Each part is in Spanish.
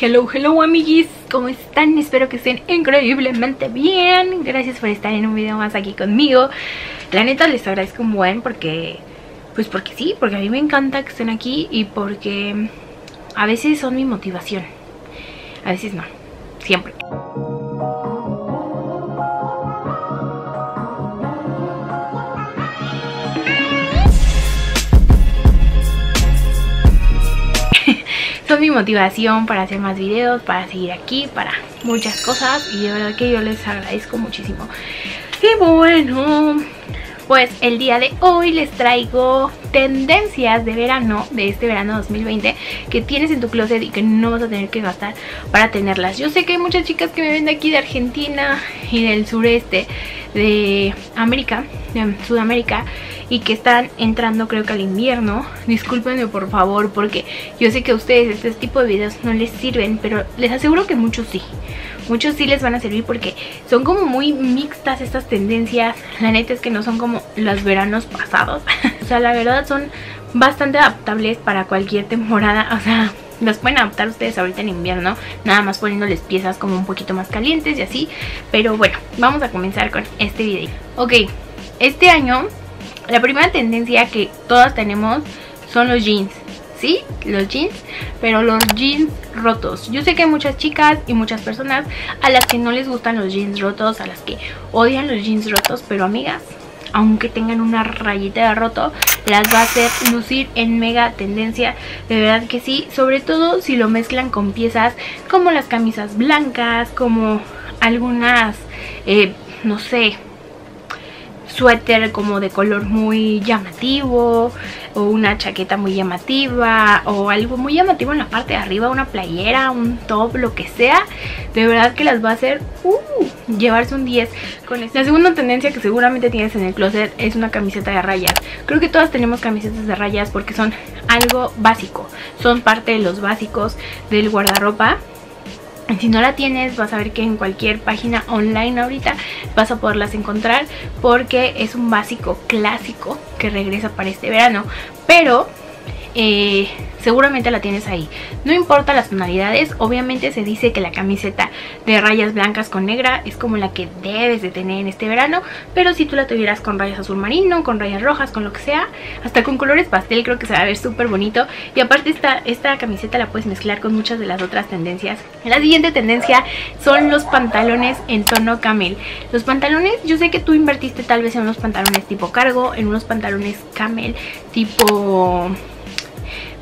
Hello, hello amiguis, ¿cómo están? Espero que estén increíblemente bien. Gracias por estar en un video más aquí conmigo. La neta les agradezco un buen porque... Pues porque sí, porque a mí me encanta que estén aquí Y porque a veces son mi motivación. A veces no, siempre mi motivación para hacer más videos, para seguir aquí, para muchas cosas y de verdad que yo les agradezco muchísimo. Y bueno, pues el día de hoy les traigo tendencias de verano, de este verano 2020 que tienes en tu closet y que no vas a tener que gastar para tenerlas. Yo sé que hay muchas chicas que me ven de aquí de Argentina y del sureste de América, de Sudamérica y que están entrando creo que al invierno. Discúlpenme por favor porque yo sé que a ustedes este tipo de videos no les sirven, pero les aseguro que muchos sí. Muchos sí les van a servir porque son como muy mixtas estas tendencias. La neta es que no son como los veranos pasados. o sea, la verdad son bastante adaptables para cualquier temporada. O sea, los pueden adaptar ustedes ahorita en invierno, nada más poniéndoles piezas como un poquito más calientes y así. Pero bueno, vamos a comenzar con este video. Ok, este año la primera tendencia que todas tenemos son los jeans. ¿Sí? Los jeans, pero los jeans rotos. Yo sé que hay muchas chicas y muchas personas a las que no les gustan los jeans rotos, a las que odian los jeans rotos, pero amigas, aunque tengan una rayita de roto, las va a hacer lucir en mega tendencia. De verdad que sí, sobre todo si lo mezclan con piezas como las camisas blancas, como algunas, eh, no sé, suéter como de color muy llamativo o una chaqueta muy llamativa o algo muy llamativo en la parte de arriba, una playera, un top, lo que sea, de verdad que las va a hacer uh, llevarse un 10 con esto. La segunda tendencia que seguramente tienes en el closet es una camiseta de rayas. Creo que todas tenemos camisetas de rayas porque son algo básico, son parte de los básicos del guardarropa si no la tienes vas a ver que en cualquier página online ahorita vas a poderlas encontrar porque es un básico clásico que regresa para este verano. Pero eh, seguramente la tienes ahí. No importa las tonalidades, obviamente se dice que la camiseta de rayas blancas con negra es como la que debes de tener en este verano, pero si tú la tuvieras con rayas azul marino, con rayas rojas, con lo que sea, hasta con colores pastel creo que se va a ver súper bonito y aparte esta, esta camiseta la puedes mezclar con muchas de las otras tendencias. La siguiente tendencia son los pantalones en tono camel. Los pantalones, yo sé que tú invertiste tal vez en unos pantalones tipo cargo, en unos pantalones camel tipo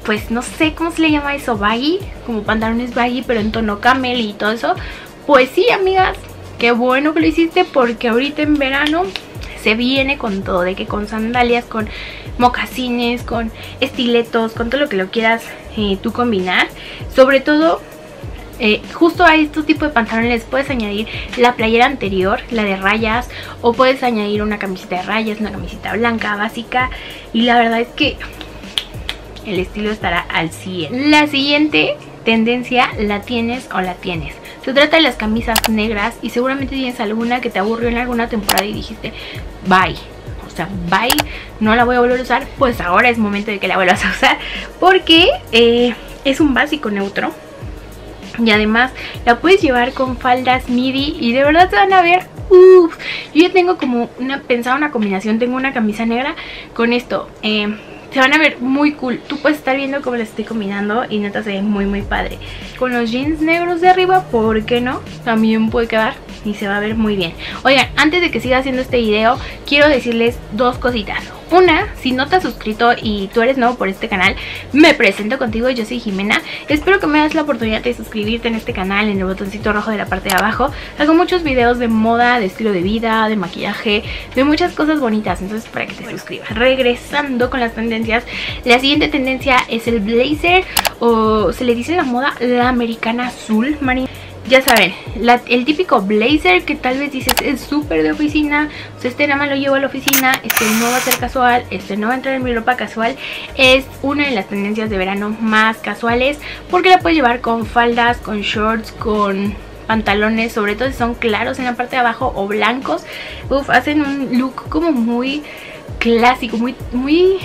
pues no sé cómo se le llama eso, baggy, como pantalones baggy pero en tono camel y todo eso. Pues sí, amigas, qué bueno que lo hiciste porque ahorita en verano se viene con todo, de que con sandalias, con mocasines, con estiletos, con todo lo que lo quieras eh, tú combinar. Sobre todo eh, justo a este tipo de pantalones puedes añadir la playera anterior, la de rayas, o puedes añadir una camiseta de rayas, una camiseta blanca básica. Y la verdad es que el estilo estará al 100. La siguiente tendencia la tienes o la tienes. Se trata de las camisas negras y seguramente tienes alguna que te aburrió en alguna temporada y dijiste bye. O sea, bye, no la voy a volver a usar, pues ahora es momento de que la vuelvas a usar porque eh, es un básico neutro. Y además la puedes llevar con faldas midi y de verdad te van a ver Uff, yo ya tengo como una pensada una combinación. Tengo una camisa negra con esto. Eh, se van a ver muy cool. Tú puedes estar viendo cómo les estoy combinando y neta se ve muy muy padre. Con los jeans negros de arriba, ¿por qué no? También puede quedar y se va a ver muy bien. Oigan, antes de que siga haciendo este video, quiero decirles dos cositas. Una, si no te has suscrito y tú eres nuevo por este canal, me presento contigo, yo soy Jimena. Espero que me das la oportunidad de suscribirte en este canal, en el botoncito rojo de la parte de abajo. Hago muchos videos de moda, de estilo de vida, de maquillaje, de muchas cosas bonitas, entonces para que te suscribas. Regresando con las tendencias, la siguiente tendencia es el blazer o se le dice en la moda la americana azul marina ya saben, el típico blazer que tal vez dices es súper de oficina, este nada más lo llevo a la oficina, este no va a ser casual, este no va a entrar en mi ropa casual, es una de las tendencias de verano más casuales porque la puedes llevar con faldas, con shorts, con pantalones, sobre todo si son claros en la parte de abajo o blancos, Uf, hacen un look como muy clásico, muy, muy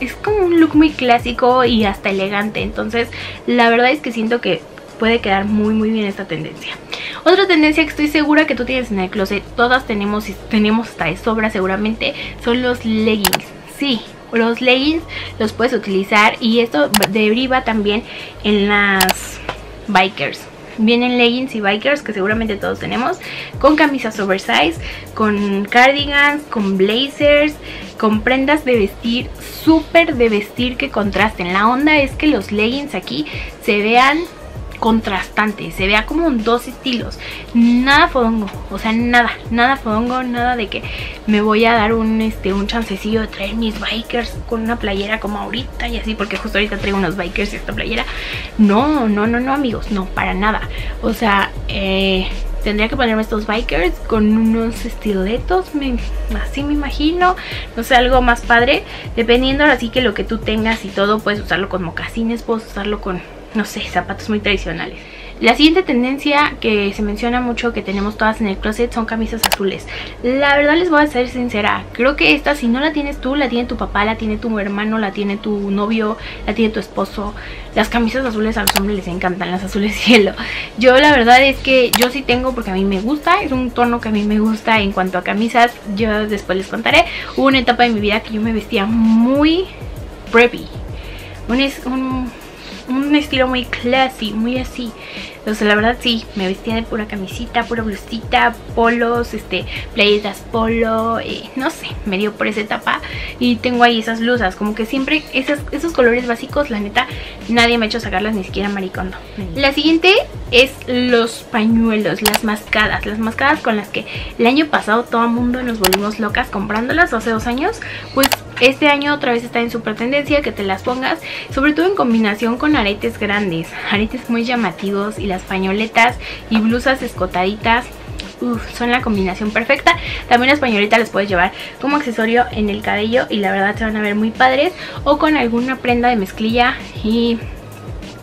es como un look muy clásico y hasta elegante. Entonces, la verdad es que siento que puede quedar muy muy bien esta tendencia. Otra tendencia que estoy segura que tú tienes en el closet, todas tenemos tenemos hasta de sobra seguramente, son los leggings. Sí, los leggings los puedes utilizar y esto deriva también en las bikers. Vienen leggings y bikers que seguramente todos tenemos con camisas oversize, con cardigans, con blazers, con prendas de vestir súper de vestir que contrasten. La onda es que los leggings aquí se vean contrastante, se vea como dos estilos, nada fodongo, o sea, nada, nada fodongo, nada de que me voy a dar un este un chancecillo de traer mis bikers con una playera como ahorita y así, porque justo ahorita traigo unos bikers y esta playera. No, no, no, no, amigos, no, para nada. O sea, eh, tendría que ponerme estos bikers con unos estiletos, me, así me imagino, no sé, algo más padre, dependiendo así que lo que tú tengas y todo, puedes usarlo con mocasines, puedes usarlo con no sé, zapatos muy tradicionales. La siguiente tendencia que se menciona mucho que tenemos todas en el closet son camisas azules. La verdad les voy a ser sincera, creo que esta si no la tienes tú, la tiene tu papá, la tiene tu hermano, la tiene tu novio, la tiene tu esposo. Las camisas azules a los hombres les encantan, las azules cielo. Yo la verdad es que yo sí tengo porque a mí me gusta, es un tono que a mí me gusta en cuanto a camisas. Yo después les contaré, hubo una etapa de mi vida que yo me vestía muy preppy. Un, un un estilo muy classy, muy así. Entonces la verdad sí, me vestía de pura camisita, pura blusita, polos, este, playeras polo, eh, no sé, me dio por esa etapa y tengo ahí esas blusas, como que siempre esos, esos colores básicos, la neta, nadie me ha hecho sacarlas, ni siquiera maricondo. La siguiente es los pañuelos, las mascadas, las mascadas con las que el año pasado todo el mundo nos volvimos locas comprándolas, hace dos años, pues este año otra vez está en super tendencia que te las pongas, sobre todo en combinación con aretes grandes, aretes muy llamativos y las pañoletas y blusas escotaditas Uf, son la combinación perfecta. También las pañoletas las puedes llevar como accesorio en el cabello y la verdad se van a ver muy padres. O con alguna prenda de mezclilla y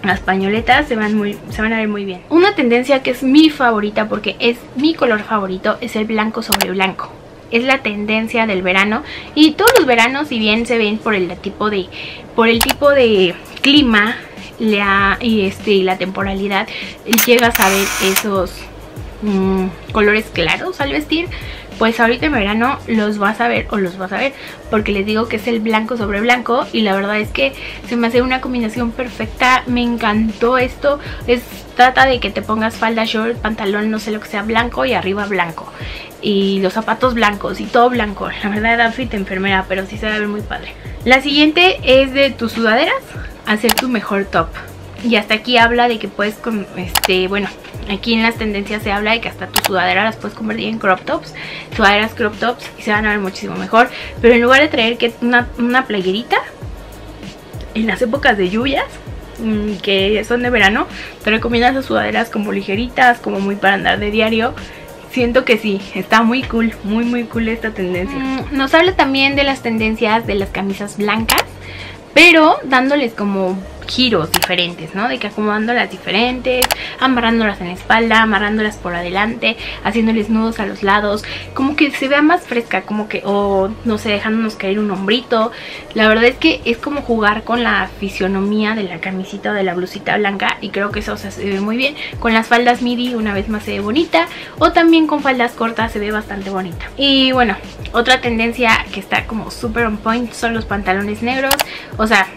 las pañoletas se van, muy, se van a ver muy bien. Una tendencia que es mi favorita porque es mi color favorito es el blanco sobre blanco es la tendencia del verano. Y todos los veranos si bien se ven por el tipo de por el tipo de clima la, y este la temporalidad llegas a ver esos mm, colores claros al vestir pues ahorita en verano los vas a ver o los vas a ver porque les digo que es el blanco sobre blanco y la verdad es que se me hace una combinación perfecta me encantó esto es trata de que te pongas falda short pantalón no sé lo que sea blanco y arriba blanco y los zapatos blancos y todo blanco. La verdad outfit enfermera, pero sí se va a ver muy padre. La siguiente es de tus sudaderas, hacer tu mejor top. Y hasta aquí habla de que puedes, con, este, bueno, aquí en las tendencias se habla de que hasta tus sudaderas las puedes convertir en crop tops, sudaderas crop tops y se van a ver muchísimo mejor. Pero en lugar de traer que una, una playerita, en las épocas de lluvias, mm, que son de verano, te recomiendo esas sudaderas como ligeritas, como muy para andar de diario siento que sí, está muy cool, muy muy cool esta tendencia. Mm, nos habla también de las tendencias de las camisas blancas, pero dándoles como giros diferentes, ¿no? De que acomodándolas diferentes, amarrándolas en la espalda, amarrándolas por adelante, haciéndoles nudos a los lados, como que se vea más fresca, como que, o no sé, dejándonos caer un hombrito. La verdad es que es como jugar con la fisionomía de la camisita o de la blusita blanca y creo que eso se ve muy bien. Con las faldas midi una vez más se ve bonita o también con faldas cortas se ve bastante bonita. Y bueno, otra tendencia que está como super on point son los pantalones negros, o sea,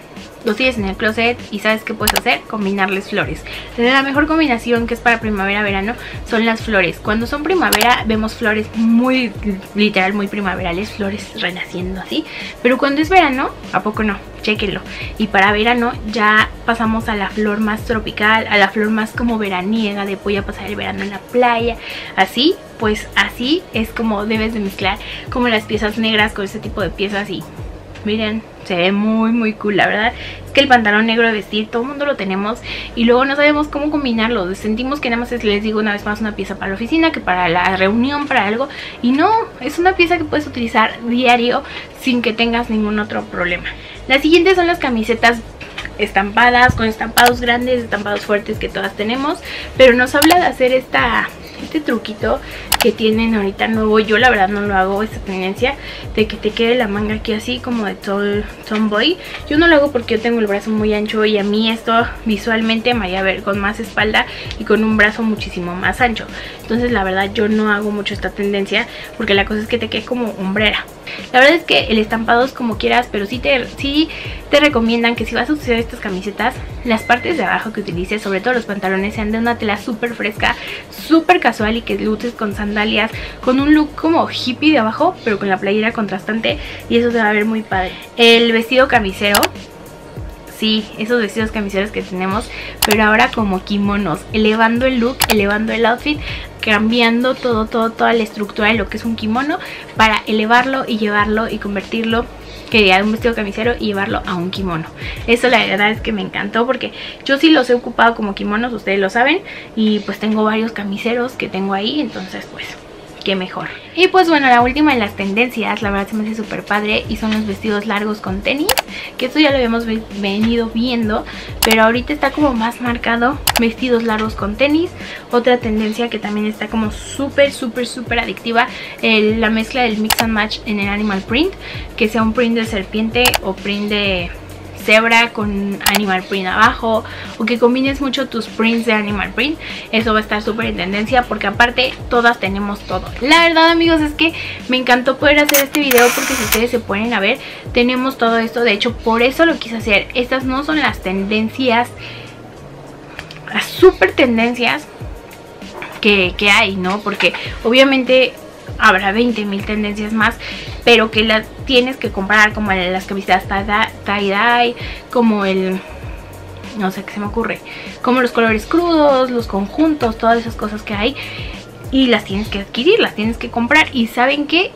los tienes en el closet y sabes qué puedes hacer, combinarles flores. La mejor combinación que es para primavera-verano son las flores. Cuando son primavera vemos flores muy, literal, muy primaverales, flores renaciendo así. Pero cuando es verano, ¿a poco no? Chéquenlo. Y para verano ya pasamos a la flor más tropical, a la flor más como veraniega, de voy a pasar el verano en la playa, así pues así es como debes de mezclar como las piezas negras con este tipo de piezas y Miren, se ve muy muy cool, la verdad. Es que el pantalón negro de vestir todo el mundo lo tenemos. Y luego no sabemos cómo combinarlo, sentimos que nada más es, les digo una vez más, una pieza para la oficina, que para la reunión, para algo. Y no, es una pieza que puedes utilizar diario sin que tengas ningún otro problema. La siguiente son las camisetas estampadas, con estampados grandes, estampados fuertes que todas tenemos, pero nos habla de hacer esta este truquito que tienen ahorita nuevo. Yo la verdad no lo hago, esta tendencia de que te quede la manga aquí así como de tomboy. Yo no lo hago porque yo tengo el brazo muy ancho y a mí esto visualmente me haría ver con más espalda y con un brazo muchísimo más ancho. Entonces la verdad yo no hago mucho esta tendencia porque la cosa es que te quede como hombrera. La verdad es que el estampado es como quieras, pero sí te, sí te recomiendan que si vas a usar estas camisetas, las partes de abajo que utilices, sobre todo los pantalones, sean de una tela súper fresca, súper casual y que luces con sandalias, con un look como hippie de abajo, pero con la playera contrastante y eso te va a ver muy padre. El vestido camisero sí, esos vestidos camiseros que tenemos, pero ahora como kimonos, elevando el look, elevando el outfit, cambiando todo, todo, toda la estructura de lo que es un kimono para elevarlo y llevarlo y convertirlo que un vestido camisero y llevarlo a un kimono. Eso la verdad es que me encantó porque yo sí los he ocupado como kimonos, ustedes lo saben, y pues tengo varios camiseros que tengo ahí, entonces pues qué mejor. Y pues bueno, la última de las tendencias, la verdad se me hace súper padre y son los vestidos largos con tenis, que esto ya lo habíamos venido viendo, pero ahorita está como más marcado vestidos largos con tenis. Otra tendencia que también está como súper, súper, súper adictiva, la mezcla del mix and match en el animal print, que sea un print de serpiente o print de zebra con animal print abajo o que combines mucho tus prints de animal print eso va a estar súper en tendencia porque aparte todas tenemos todo. La verdad amigos es que me encantó poder hacer este video porque si ustedes se ponen a ver tenemos todo esto. De hecho por eso lo quise hacer. Estas no son las tendencias las super tendencias que, que hay, ¿no? Porque obviamente habrá 20.000 tendencias más, pero que las tienes que comprar como las camisetas tie-dye, como el no sé qué se me ocurre, como los colores crudos, los conjuntos, todas esas cosas que hay y las tienes que adquirir, las tienes que comprar. Y saben que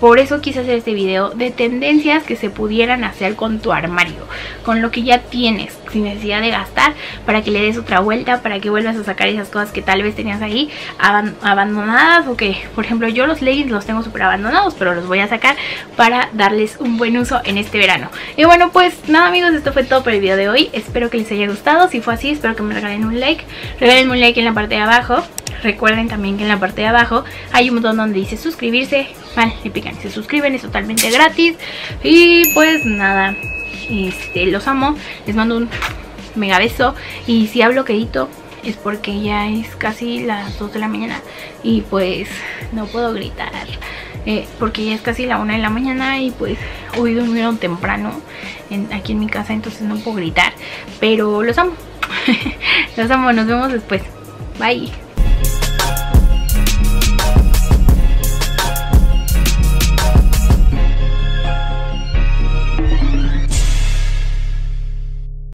por eso quise hacer este video de tendencias que se pudieran hacer con tu armario, con lo que ya tienes, sin necesidad de gastar, para que le des otra vuelta, para que vuelvas a sacar esas cosas que tal vez tenías ahí abandonadas o que, por ejemplo, yo los leggings los tengo súper abandonados, pero los voy a sacar para darles un buen uso en este verano. Y bueno, pues nada amigos, esto fue todo por el video de hoy. Espero que les haya gustado. Si fue así, espero que me regalen un like. Regálenme un like en la parte de abajo. Recuerden también que en la parte de abajo hay un botón donde dice suscribirse. Vale, le pican se suscriben, es totalmente gratis. Y pues nada, este, los amo. Les mando un mega beso. Y si hablo quedito es porque ya es casi las 2 de la mañana. Y pues no puedo gritar. Eh, porque ya es casi la 1 de la mañana y pues hoy durmieron temprano aquí en mi casa, entonces no puedo gritar. Pero los amo. los amo, nos vemos después. Bye.